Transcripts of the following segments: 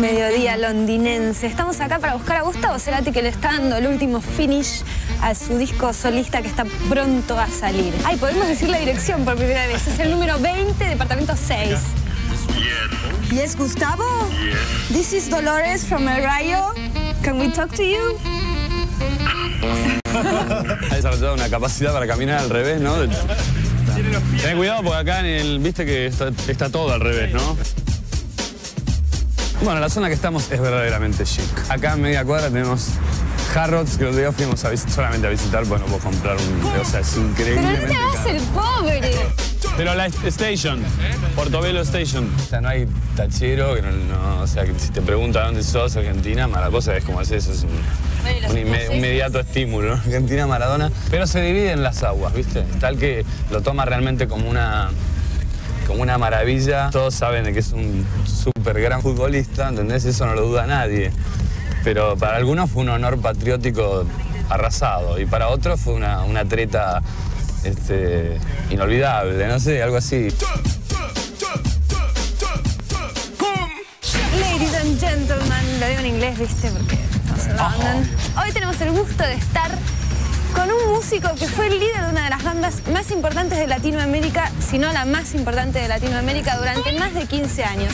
Mediodía londinense. Estamos acá para buscar a Gustavo Cerati que le está dando el último finish a su disco solista que está pronto a salir. Ay, podemos decir la dirección por primera vez. Es el número 20, departamento 6. Yes, Gustavo? This is Dolores from El Rayo. Can we talk to you? Ha desarrollado una capacidad para caminar al revés, ¿no? Ten cuidado porque acá en el, viste que está, está todo al revés, ¿no? Bueno, la zona que estamos es verdaderamente chic. Acá en media cuadra tenemos Harrods, que los días fuimos a solamente a visitar, bueno, puedo comprar un... O sea, es Pero increíblemente no te hagas caro. el pobre. Pero la station, Portobelo Station. O sea, no hay tachero, que no, no- o sea, que si te preguntan dónde sos, Argentina, Maracosa es como es eso, es un, un inme- un inmediato estímulo. Argentina, Maradona. Pero se divide en las aguas, ¿viste? Tal que lo toma realmente como una como una maravilla. Todos saben de que es un súper gran futbolista, ¿entendés? Eso no lo duda nadie. Pero para algunos fue un honor patriótico arrasado y para otros fue una, una treta este, inolvidable, no sé, algo así. Ladies and gentlemen, lo digo en inglés, ¿viste? Porque Hoy tenemos el gusto de estar con un músico que fue el líder de una de las bandas más importantes de Latinoamérica, si no la más importante de Latinoamérica, durante más de 15 años.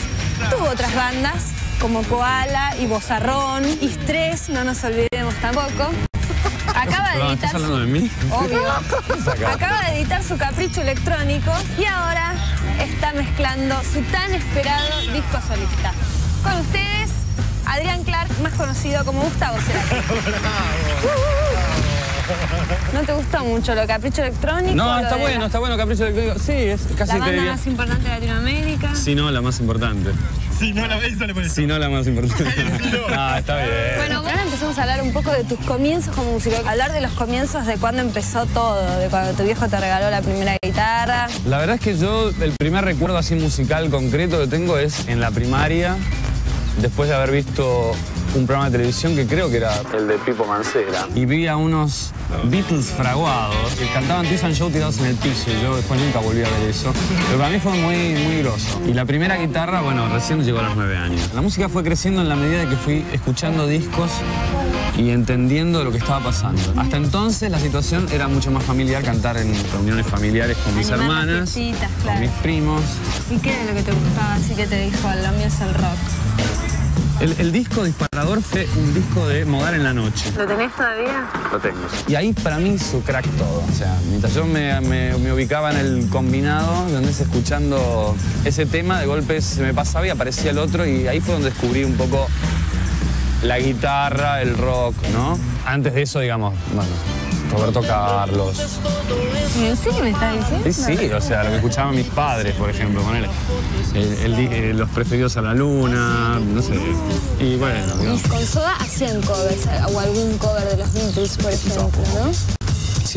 Tuvo otras bandas como Koala y Bozarrón, Estrés, no nos olvidemos tampoco. Acaba de editar ¿Estás hablando su- de mí? Obvio. Acaba de editar su capricho electrónico y ahora está mezclando su tan esperado disco solista. Con ustedes, Adrián Clark, más conocido como Gustavo Cerati. ¿No te gustó mucho lo capricho electrónico? No, está bueno, la- está bueno Capricho Electrónico. Sí, es casi La banda más importante de Latinoamérica. Si no, la más importante. Si no la ves, le. Si no, la más importante. Ah, está bien. Bueno, ahora empezamos a hablar un poco de tus comienzos como músico. Hablar de los comienzos de cuando empezó todo, de cuando tu viejo te regaló la primera guitarra. La verdad es que yo, el primer recuerdo así musical concreto que tengo es en la primaria, después de haber visto un programa de televisión que creo que era el de Pipo Mancera. Y vi a unos Beatles fraguados que cantaban Twist and Show tirados en el piso y yo después nunca volví a ver eso. Pero para mí fue muy, muy groso. Y la primera guitarra, bueno, recién llegó a los nueve años. La música fue creciendo en la medida de que fui escuchando discos y entendiendo lo que estaba pasando. Hasta entonces la situación era mucho más familiar, cantar en reuniones familiares con mis Animar hermanas, con mis primos. ¿Y qué es lo que te gustaba así que te dijo, lo mío es el rock? El, el disco Disparador fue un disco de Modar en la noche. ¿Lo tenés todavía? Lo tengo. Y ahí para mí hizo crack todo. O sea, mientras yo me, me- me ubicaba en el combinado, donde es escuchando ese tema, de golpe se me pasaba y aparecía el otro y ahí fue donde descubrí un poco la guitarra, el rock, ¿no? Antes de eso, digamos, bueno, Roberto Carlos. ¿En serio me estás diciendo? Sí, sí, o sea, lo que escuchaban mis padres, por ejemplo, con él. los preferidos a la luna, no sé. Y bueno, digamos, Y con Soda hacían covers, o algún cover de los Beatles, por ejemplo, ¿no?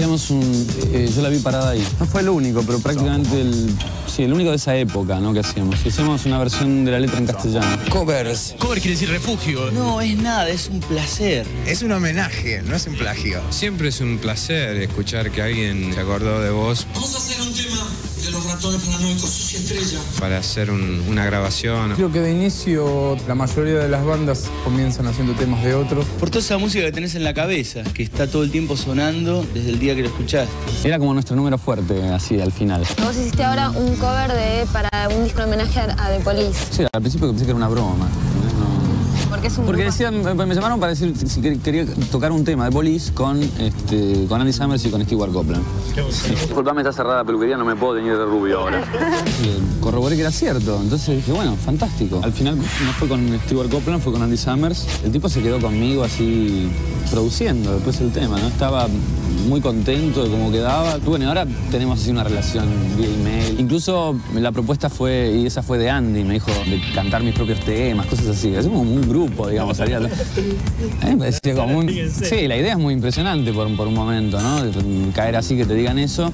hacíamos un... eh, yo la vi parada ahí. No fue el único, pero prácticamente el... Sí, el único de esa época, ¿no? Que hacíamos. Hicimos una versión de la letra en castellano. Covers. Cover quiere decir refugio. No es nada, es un placer. Es un homenaje, no es un plagio. Siempre es un placer escuchar que alguien se acordó de vos Vamos a hacer un tema de los ratones paranoicos, Sucia Estrella. para hacer un- una grabación. Creo que de inicio la mayoría de las bandas comienzan haciendo temas de otros. Por toda esa música que tenés en la cabeza, que está todo el tiempo sonando desde el día que lo escuchaste. Era como nuestro número fuerte, así, al final. Vos hiciste ahora un cover de para un disco de homenaje a, a The Police, Sí, al principio pensé que era una broma. ¿no? porque es un Porque decían, me llamaron para decir si quer- quería tocar un tema de Police con, este, con Andy Summers y con Stewart Copeland. Disculpame, está cerrada la peluquería, no me puedo teñir de rubio ahora. Corroboré que era cierto, entonces dije, bueno, fantástico. Al final no fue con Stewart Copeland, fue con Andy Summers. El tipo se quedó conmigo así produciendo después el tema, ¿no? Estaba muy contento de cómo quedaba. Y Bueno, ahora tenemos así una relación vía email. Incluso la propuesta fue, y esa fue de Andy, me dijo, de cantar mis propios temas, cosas así. Es como un grupo, digamos, salir a... Mí me parecía como un... Sí, la idea es muy impresionante por, por un momento, ¿no? De caer así, que te digan eso.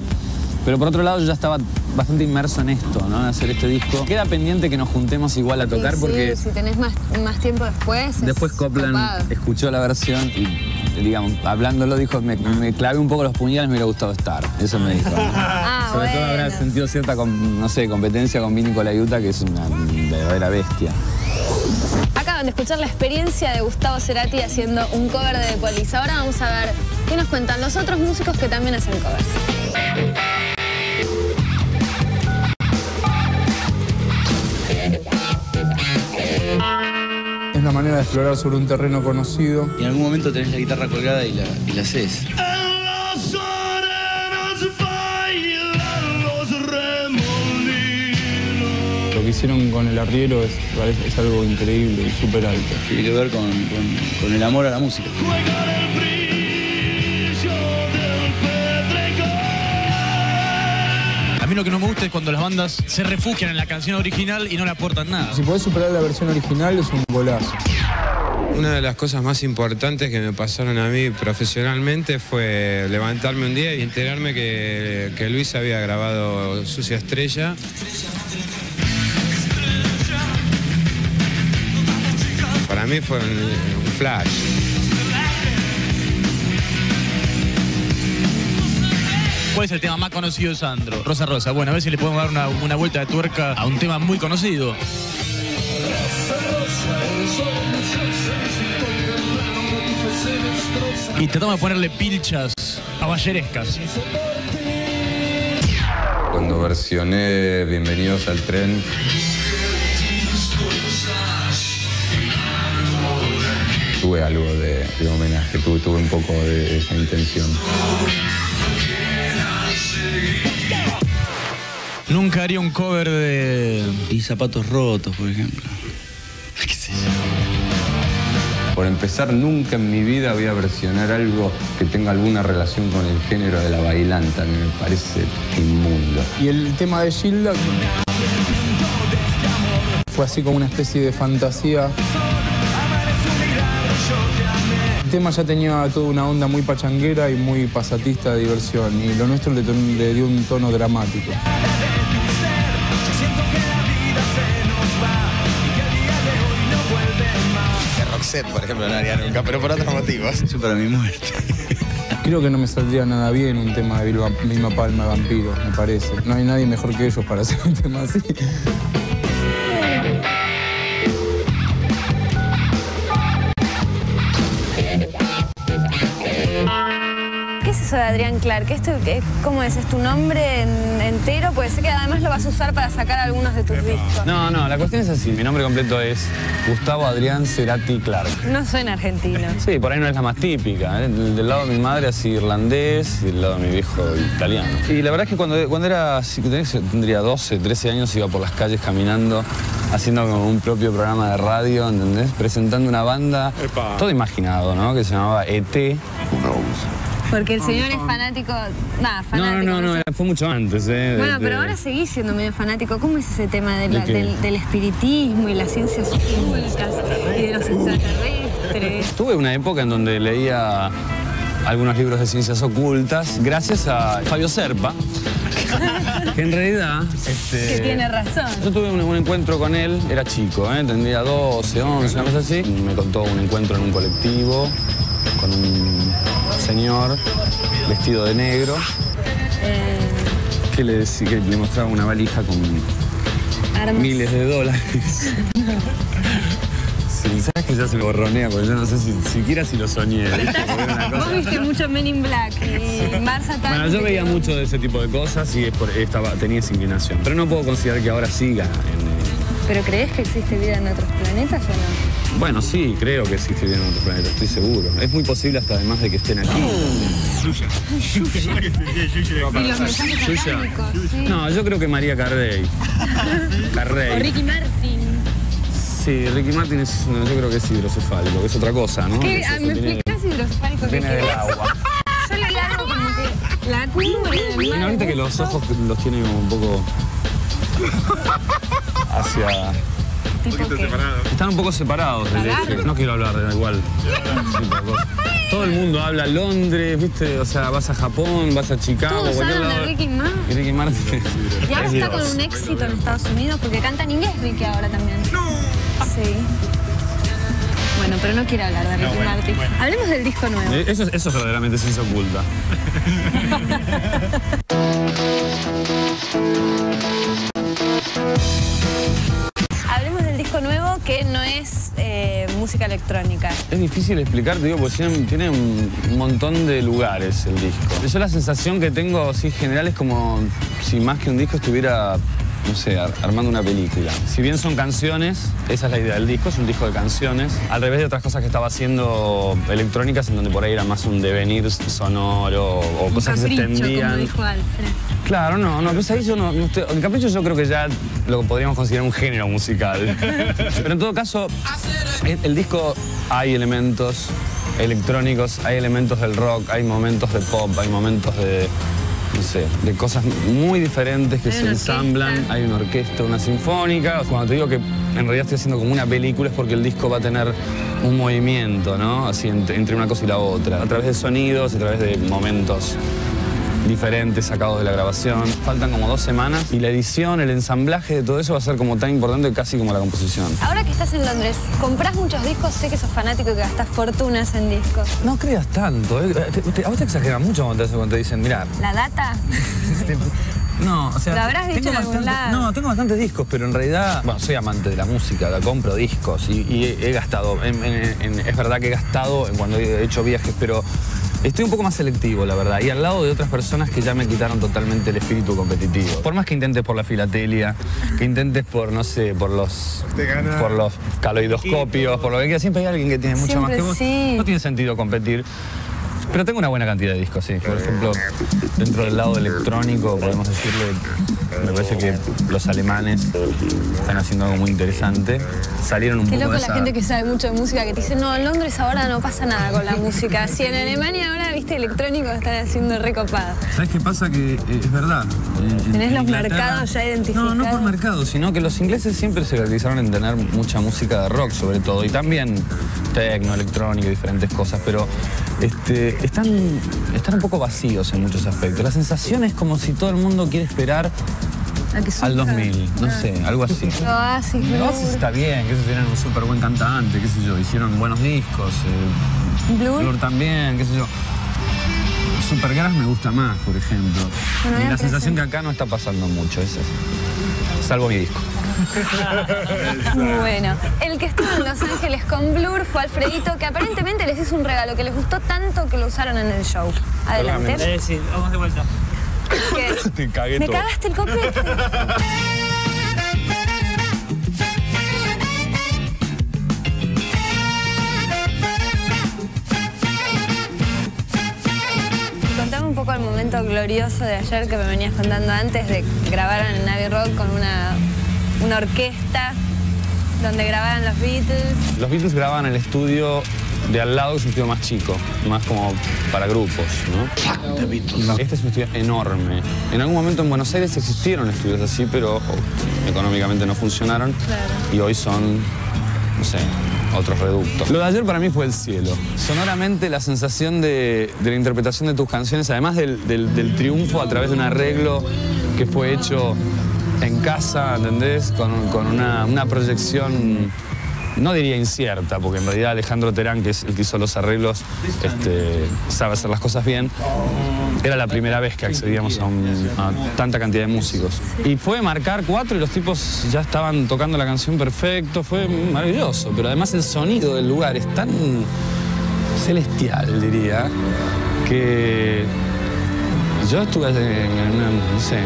Pero por otro lado yo ya estaba bastante inmerso en esto, ¿no? En hacer este disco. Queda pendiente que nos juntemos igual a tocar Sí, porque si tenés más, más tiempo después. es después Copland escuchó la versión y digamos, hablándolo, dijo, me, me clavé un poco los puñales, me hubiera gustado estar. Eso me dijo. Ah, Sobre todo habrá sentido cierta, no sé, competencia con Vini Colaiuta, que es una verdadera bestia. Acaban de escuchar la experiencia de Gustavo Cerati haciendo un cover de The Police. Ahora vamos a ver qué nos cuentan los otros músicos que también hacen covers. La manera de explorar sobre un terreno conocido. Y en algún momento tenés la guitarra colgada y la, y la haces. Lo que hicieron con el arriero es, es algo increíble y súper alto. Tiene que ver con, con- con el amor a la música. Mí lo que no me gusta es cuando las bandas se refugian en la canción original y no le aportan nada. Si podés superar la versión original es un golazo. Una de las cosas más importantes que me pasaron a mí profesionalmente fue levantarme un día y enterarme que, que Luis había grabado Sucia Estrella. Para mí fue un, un flash. ¿Cuál es el tema más conocido de Sandro? Rosa Rosa. Bueno, a ver si le podemos dar una, una vuelta de tuerca a un tema muy conocido. Y tratamos de ponerle pilchas caballerescas. Cuando versioné Bienvenidos al tren, tuve algo de, homenaje, tuve un poco de esa intención. Nunca haría un cover de... Y zapatos rotos, por ejemplo. ¿Qué sé yo? Por empezar, nunca en mi vida voy a versionar algo que tenga alguna relación con el género de la bailanta, que me parece inmundo. Y el tema de Gilda fue así como una especie de fantasía. El tema ya tenía toda una onda muy pachanguera y muy pasatista de diversión y lo nuestro le dio un tono dramático. Roxette, por ejemplo, no haría nunca, pero por otros motivos. Eso para mi muerte. Creo que no me saldría nada bien un tema de Vilma, Palma Vampiro, me parece. No hay nadie mejor que ellos para hacer un tema así. ¿Qué es eso de Adrián Clark? ¿Esto, qué- ¿Cómo es? ¿Es tu nombre en- entero? Puede ser que además lo vas a usar para sacar algunos de tus discos. No, no, la cuestión es así. Mi nombre completo es Gustavo Adrián Cerati Clark. No suena argentino. Sí, por ahí no es la más típica. ¿eh? Del, del lado de mi madre así irlandés y del lado de mi viejo italiano. Y la verdad es que cuando, cuando era, tendría 12, 13 años, iba por las calles caminando, haciendo como un propio programa de radio, ¿entendés? Presentando una banda, todo imaginado, ¿no? Que se llamaba ET. Porque el señor es fanático. Nada, No, fanático. no, no, no, fue mucho antes, ¿eh? De- Bueno, pero ahora seguís siendo medio fanático. ¿Cómo es ese tema del, del espiritismo y las ciencias ocultas y de los extraterrestres? Tuve una época en donde leía algunos libros de ciencias ocultas, gracias a Fabio Serpa, que en realidad... este, Que tiene razón. Yo tuve un, un encuentro con él, era chico, ¿eh? tendría 12, 11, una cosa así. Me contó un encuentro en un colectivo con un señor vestido de negro Eh, que le, que le mostraba una valija con armas. miles de dólares. Sí, sabes que ya se me borronea, porque yo no sé si siquiera si lo soñé. Vos viste mucho Men in Black y Mars Attack. Bueno, yo veía mucho de ese tipo de cosas y es por- estaba, tenía esa inclinación. Pero no puedo considerar que ahora siga en, eh, ¿Pero crees que existe vida en otros planetas o no? Bueno, sí, creo que existe vida en otro planeta, estoy seguro. Es muy posible hasta además de que estén aquí. Y los mensajes Suya. satánicos, sí. No, yo creo que María Carrey. O Carrey. Ricky Martin. Sí, Ricky Martin es, no, yo creo que es hidrocefálico, que es otra cosa, ¿no? Ah, ¿Me explicás hidrocefálico Viene del agua. Yo algo como que la no viste que los ojos los tiene un poco hacia... tipo que... Están un poco separados eje. No quiero hablar de igual. Todo el mundo habla Londres, ¿viste? O sea, vas a Japón, vas a Chicago, Todos cualquier hablan de lado. Ricky Martin. Y Ricky Martin. Y ahora es está con un éxito en Estados Unidos porque canta en inglés Ricky ahora también. Sí. Bueno, pero no quiero hablar de Ricky Martin. Hablemos del disco nuevo. Eh, Eso, eso es verdaderamente ciencia oculta. eh, música electrónica. Es difícil explicar, te digo, porque tiene, tiene un un montón de lugares el disco. Yo la sensación que tengo, así general, es como si más que un disco estuviera, no sé, ar- armando una película. Si bien son canciones, esa es la idea del disco, es un disco de canciones, al revés de otras cosas que estaba haciendo electrónicas, en donde por ahí era más un devenir sonoro o Un cosas que se capricho, como extendían. dijo Alfred. Claro, no, no, pues ahí yo no, no el capricho yo creo que ya lo podríamos considerar un género musical. Pero en todo caso, el, el disco hay elementos electrónicos, hay elementos del rock, hay momentos de pop, hay momentos de, no sé, de cosas muy diferentes que Hay se ensamblan. orquesta. Hay una orquesta, una sinfónica. Cuando te digo que en realidad estoy haciendo como una película es porque el disco va a tener un movimiento, ¿no? Así entre, entre una cosa y la otra. A través de sonidos, a través de momentos diferentes sacados de la grabación. Faltan como dos semanas y la edición, el ensamblaje de todo eso va a ser como tan importante casi como la composición. Ahora que estás en Londres, ¿comprás muchos discos? Sé que sos fanático y que gastas fortunas en discos. No creas tanto, ¿eh? Te- te- a vos te exageran mucho cuando te, cuando te dicen, mira, ¿La data? no, o sea, Lo habrás dicho tengo en algún bastante- lado. No, tengo bastantes discos, pero en realidad, bueno, soy amante de la música, la compro discos y, y he, he gastado, en- en- en- es verdad que he gastado cuando he hecho viajes, pero estoy un poco más selectivo, la verdad, y al lado de otras personas que ya me quitaron totalmente el espíritu competitivo. Por más que intentes por la filatelia, que intentes por, no sé, por los, por los caloidoscopios, por lo que quieras, siempre hay alguien que tiene mucho más que vos. sí. No tiene sentido competir. Pero tengo una buena cantidad de discos, sí. Por ejemplo, dentro del lado electrónico, podemos decirle, me parece que los alemanes están haciendo algo muy interesante. Salieron un Qué poco loco de la gente que sabe mucho de música que te dice, no, en Londres ahora no pasa nada con la música. Si en Alemania ahora, viste, electrónicos están haciendo recopado. ¿Sabes qué pasa? Que eh, es verdad. En- en Tenés los mercados ya identificados. No, no por mercado, sino que los ingleses siempre se caracterizaron en tener mucha música de rock, sobre todo, y también tecno, electrónica, diferentes cosas, pero este, están, están un poco vacíos en muchos aspectos. La sensación es como si todo el mundo quiere esperar al surja. 2000, no sé, algo así. Oasis. Oasis está bien, que ellos tienen un súper buen cantante, qué sé yo, hicieron buenos discos. eh, Blur. Blur también, qué sé yo. Supergrass me gusta más, por ejemplo. Bueno, y la sensación que acá no está pasando mucho, es eso. Salvo mi disco. Bueno, el que estuvo en Los Ángeles con Blur fue Alfredito, que aparentemente les hizo un regalo que les gustó tanto que lo usaron en el show. Adelante. Eh, sí, vamos de vuelta. ¿Qué? Te cagué ¿Me todo. cagaste el copete? Contame un poco el momento glorioso de ayer que me venías contando antes de que grabaran en Abbey Road con una, una orquesta donde grababan los Beatles. Los Beatles grababan en el estudio de al lado, que es un estudio más chico, más como para grupos, ¿no? Este es un estudio enorme. En algún momento en Buenos Aires existieron estudios así, pero económicamente no funcionaron. Y hoy son, no sé, otros reductos. Lo de ayer para mí fue el cielo. Sonoramente la sensación de, de la interpretación de tus canciones, además del, del- del triunfo a través de un arreglo que fue hecho en casa, ¿entendés? Con, una, proyección, no diría incierta, porque en realidad Alejandro Terán, que es el que hizo los arreglos, este, sabe hacer las cosas bien. Era la primera vez que accedíamos a, tanta cantidad de músicos. Y fue marcar cuatro y los tipos ya estaban tocando la canción perfecto, fue maravilloso. Pero además el sonido del lugar es tan celestial, diría, que yo estuve en, en no sé,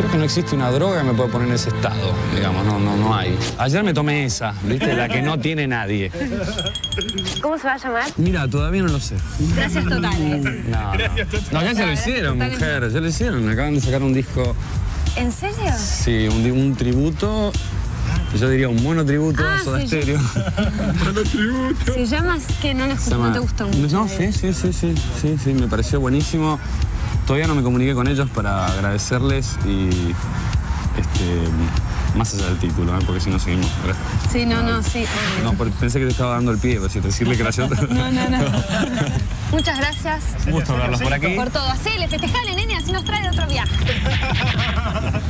creo que no existe una droga que me pueda poner en ese estado, digamos, no, no, no hay. Ayer me tomé esa, ¿viste? La que no tiene nadie. ¿Cómo se va a llamar? Mira, todavía no lo sé. Gracias totales. No, no. No, ya se lo hicieron, mujer, ya lo hicieron. Acaban de sacar un disco, ¿En serio? sí, un, tributo, yo diría un monotributo Ah, Soda Stereo. Se llama que no, les, no te gustó mucho. No, sí, sí, sí, sí, sí, sí, me pareció buenísimo. Todavía no me comuniqué con ellos para agradecerles y este, más allá del título, ¿eh? porque si no seguimos. Sí, no, no, sí. No, pensé que te estaba dando el pie, pues, decirle que era yo. No, no, no. Muchas gracias Un gusto verlos por aquí. por todo. Hacele, festejale, nene, así nos trae otro viaje.